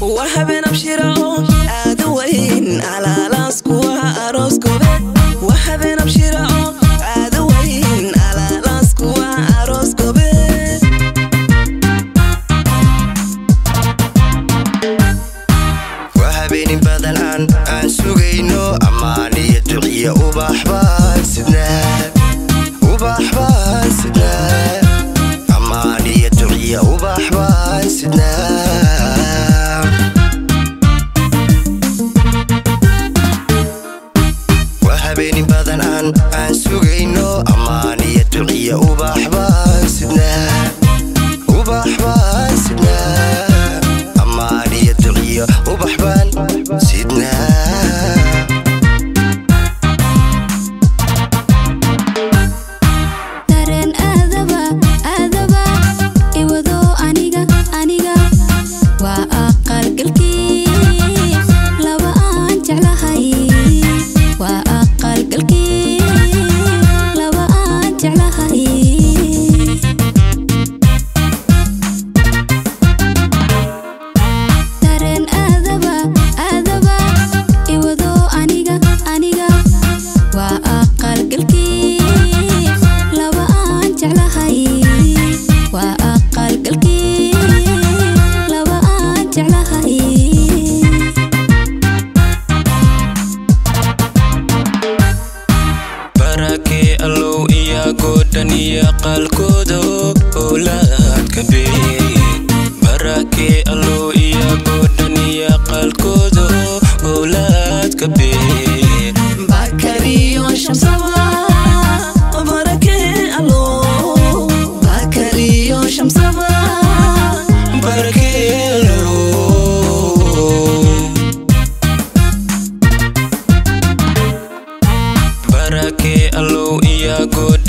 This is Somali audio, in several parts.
oo aada weyn alaalaasku waa aroos gobeed waa habeen duciya ubax baan sidnaa ubax baan sidnaa ammaan iyo duciya ubax baan sidnaa aniga waa aqalgalkii laba aan jeclahay barakee allow iyagoo dhan iyo qalkooda owlaadka beeg barakee allow iyagoo dhan iyo qalkooda owlaadka beeg bakariyo shamsaba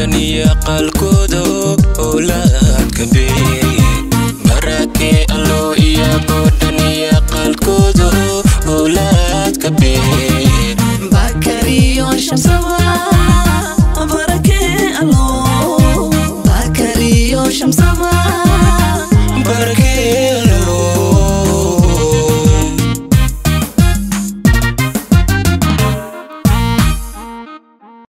كان يقل كودو ولا كبير. بركي الله يا كودن يقل كودو ولا كبير. بكري شمس